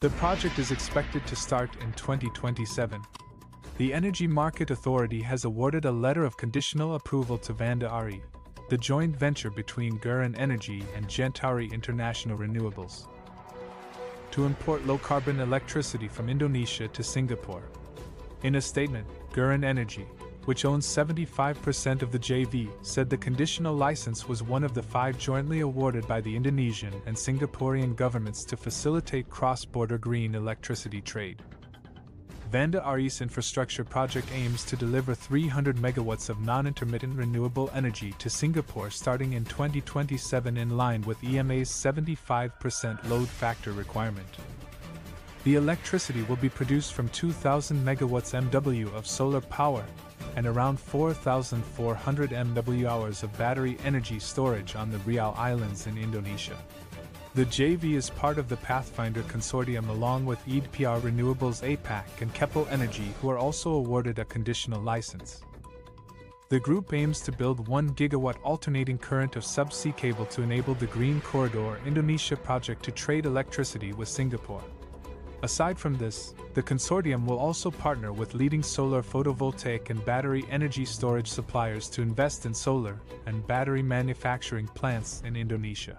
The project is expected to start in 2027. The Energy Market Authority has awarded a letter of conditional approval to Vanda Ari, the joint venture between Gurin Energy and Gentari International Renewables, to import low carbon electricity from Indonesia to Singapore. In a statement, Gurin Energy, which owns 75% of the JV, said the conditional license was one of the five jointly awarded by the Indonesian and Singaporean governments to facilitate cross border green electricity trade. Vanda Ari's infrastructure project aims to deliver 300 megawatts of non intermittent renewable energy to Singapore starting in 2027 in line with EMA's 75% load factor requirement. The electricity will be produced from 2,000 megawatts MW of solar power and around 4,400 MW hours of battery energy storage on the Riau Islands in Indonesia. The JV is part of the Pathfinder Consortium along with EDPR Renewables APAC and Keppel Energy, who are also awarded a conditional license. The group aims to build 1 gigawatt alternating current of subsea cable to enable the Green Corridor Indonesia project to trade electricity with Singapore. Aside from this, the consortium will also partner with leading solar photovoltaic and battery energy storage suppliers to invest in solar and battery manufacturing plants in Indonesia.